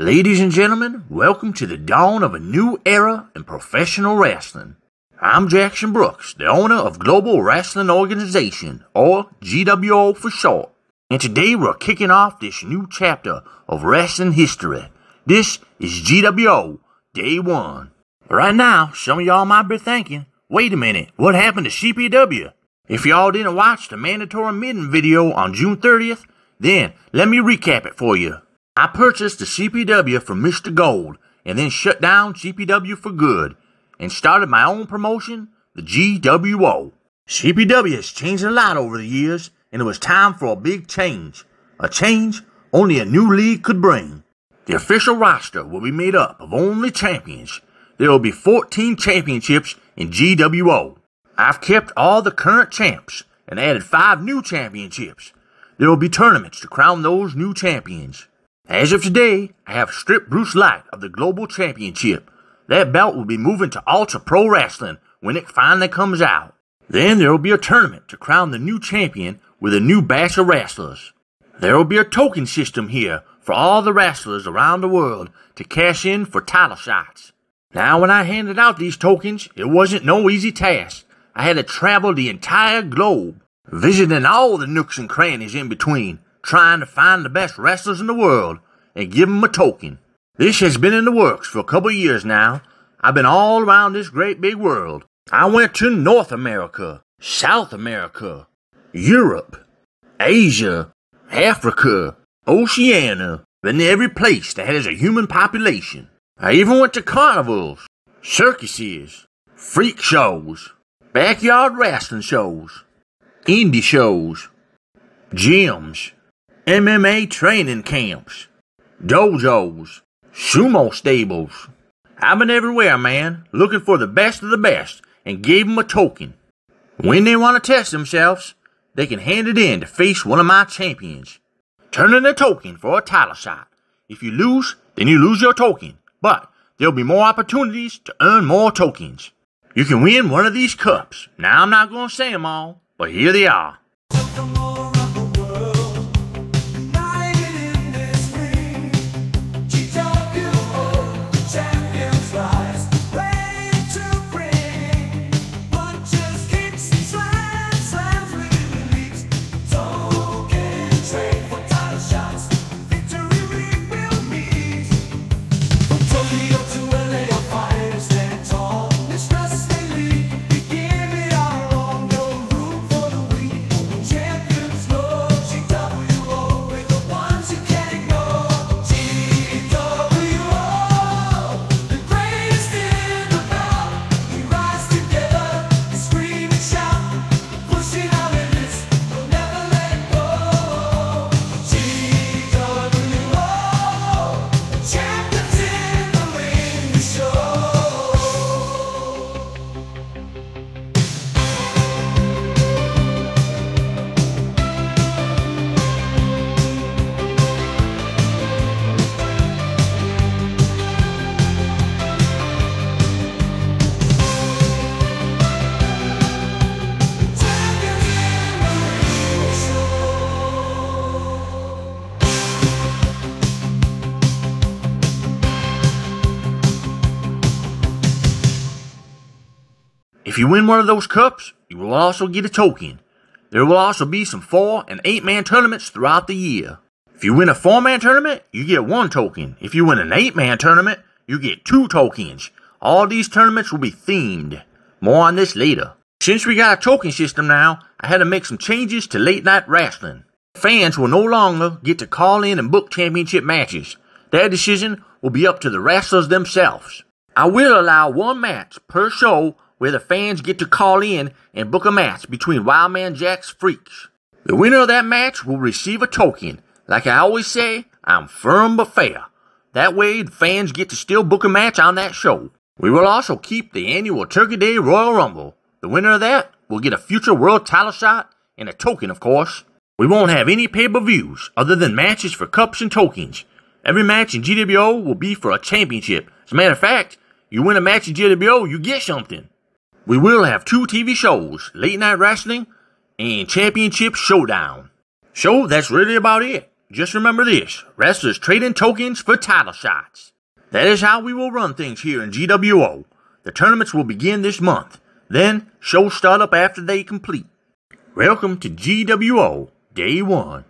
Ladies and gentlemen, welcome to the dawn of a new era in professional wrestling. I'm Jackson Brooks, the owner of Global Wrestling Organization, or GWO for short. And today we're kicking off this new chapter of wrestling history. This is GWO Day 1. Right now, some of y'all might be thinking, wait a minute, what happened to CPW? If y'all didn't watch the mandatory mitten video on June 30th, then let me recap it for you. I purchased the CPW from Mr. Gold and then shut down CPW for good and started my own promotion, the GWO. CPW has changed a lot over the years and it was time for a big change. A change only a new league could bring. The official roster will be made up of only champions. There will be 14 championships in GWO. I've kept all the current champs and added five new championships. There will be tournaments to crown those new champions. As of today, I have stripped Bruce Light of the Global Championship. That belt will be moving to Ultra Pro Wrestling when it finally comes out. Then there will be a tournament to crown the new champion with a new batch of wrestlers. There will be a token system here for all the wrestlers around the world to cash in for title shots. Now, when I handed out these tokens, it wasn't no easy task. I had to travel the entire globe, visiting all the nooks and crannies in between, trying to find the best wrestlers in the world and give 'em a token. This has been in the works for a couple years now. I've been all around this great big world. I went to North America, South America, Europe, Asia, Africa, Oceania, and every place that has a human population. I even went to carnivals, circuses, freak shows, backyard wrestling shows, indie shows, gyms, MMA training camps, dojos, sumo stables. I've been everywhere, man, looking for the best of the best and gave 'em a token. When they want to test themselves, they can hand it in to face one of my champions. Turn in a token for a title shot. If you lose, then you lose your token, but there'll be more opportunities to earn more tokens. You can win one of these cups. Now I'm not going to say them all, but here they are. You win one of those cups, you will also get a token. There will also be some four and eight man tournaments throughout the year. If you win a four man tournament, you get one token. If you win an eight man tournament, you get two tokens. All these tournaments will be themed. More on this later. Since we got a token system now, I had to make some changes to late night wrestling. Fans will no longer get to call in and book championship matches. Their decision will be up to the wrestlers themselves. I will allow one match per show where the fans get to call in and book a match between Wildman Jack's freaks. The winner of that match will receive a token. Like I always say, I'm firm but fair. That way, the fans get to still book a match on that show. We will also keep the annual Turkey Day Royal Rumble. The winner of that will get a future world title shot and a token, of course. We won't have any pay-per-views other than matches for cups and tokens. Every match in GWO will be for a championship. As a matter of fact, you win a match in GWO, you get something. We will have two TV shows, Late Night Wrestling and Championship Showdown. So that's really about it. just remember this wrestlers trading tokens for title shots. That is how we will run things here in GWO. The tournaments will begin this month. Then, shows start up after they complete. Welcome to GWO Day 1.